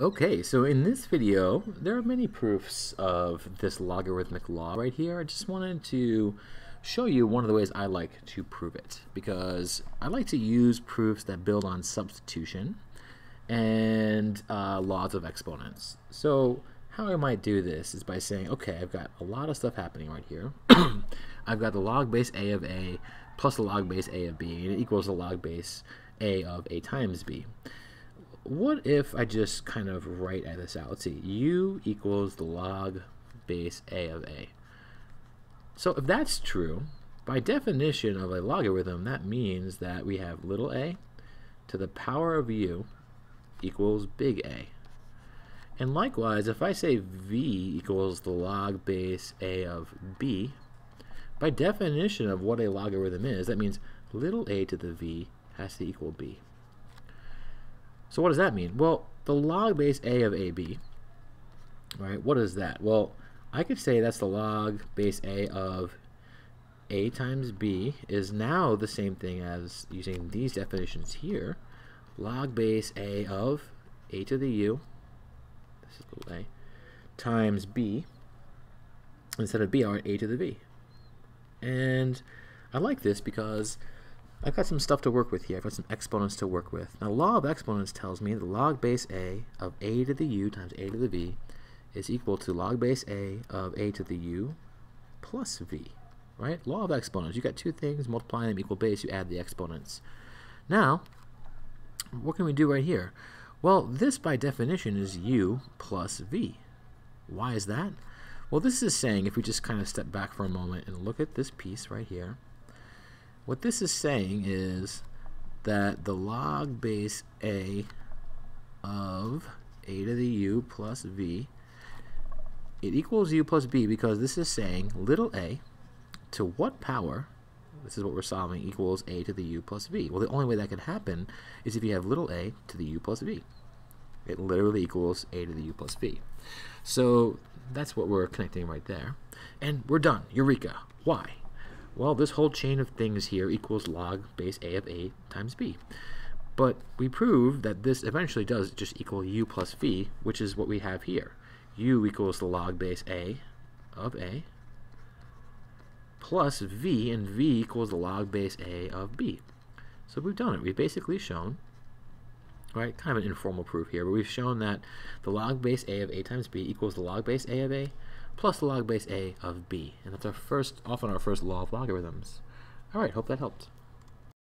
Okay, so in this video, there are many proofs of this logarithmic law right here. I just wanted to show you one of the ways I like to prove it because I like to use proofs that build on substitution and uh, laws of exponents. So how I might do this is by saying, okay, I've got a lot of stuff happening right here. I've got the log base a of a plus the log base a of b, and it equals the log base a of a times b what if I just kind of write this out? Let's see, u equals the log base a of a. So if that's true, by definition of a logarithm, that means that we have little a to the power of u equals big A. And likewise, if I say v equals the log base a of b, by definition of what a logarithm is, that means little a to the v has to equal b. So what does that mean? Well, the log base a of ab, right, what is that? Well, I could say that's the log base a of a times b is now the same thing as using these definitions here. Log base a of a to the u, this is little a, times b, instead of b, are a to the B. And I like this because I've got some stuff to work with here. I've got some exponents to work with. Now, law of exponents tells me that log base a of a to the u times a to the v is equal to log base a of a to the u plus v. Right? Law of exponents. You got two things, multiplying them equal base, you add the exponents. Now, what can we do right here? Well, this by definition is u plus v. Why is that? Well, this is saying, if we just kind of step back for a moment and look at this piece right here, what this is saying is that the log base a of a to the u plus v, it equals u plus b because this is saying little a to what power, this is what we're solving, equals a to the u plus v. Well, the only way that could happen is if you have little a to the u plus v. It literally equals a to the u plus v. So that's what we're connecting right there. And we're done. Eureka. Why? Well, this whole chain of things here equals log base a of a times b. But we prove that this eventually does just equal u plus v, which is what we have here. u equals the log base a of a plus v, and v equals the log base a of b. So we've done it. We've basically shown, right, kind of an informal proof here, but we've shown that the log base a of a times b equals the log base a of a plus the log base a of b. And that's our first, often our first law of logarithms. All right, hope that helped.